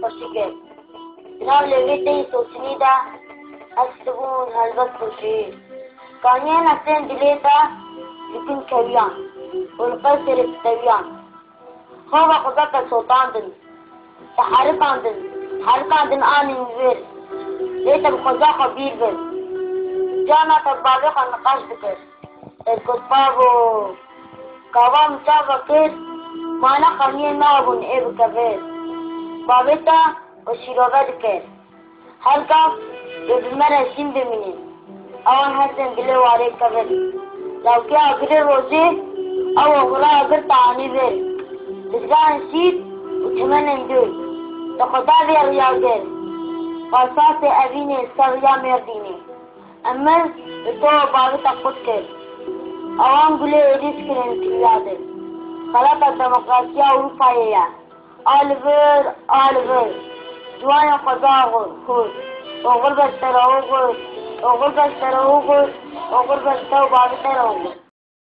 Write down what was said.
خوشی کرد جناب لوی ته سوچنی دا استبون حلبت خوشی کانیان حسین دلیتا لیکن کویان والقصر التویان خواب خدا سلطاندن تحركاندن تحركاندن آنين وير ليت بخدا خبير بر جانا تبابق النقاش بكر. الكتبابو كوام تابكر babeta o aşirevettir. Halka gözümlere şimdi minin. Avan hasen bile varek kabir. Lavke agire rozi, av okula agir taani ver. Dizgan şiit, uçumen endür. Dokuda ver yager. Falsat evine savya merdini. Emmer, ito babeta kuttir. Avan güle eriş kiren kriyadır. Kalata demokrasiya urfayya. الور الور جوان قضا غوز او غربت تر او غوز او غربت تر او غوز او غربت تر او باغ تر او غوز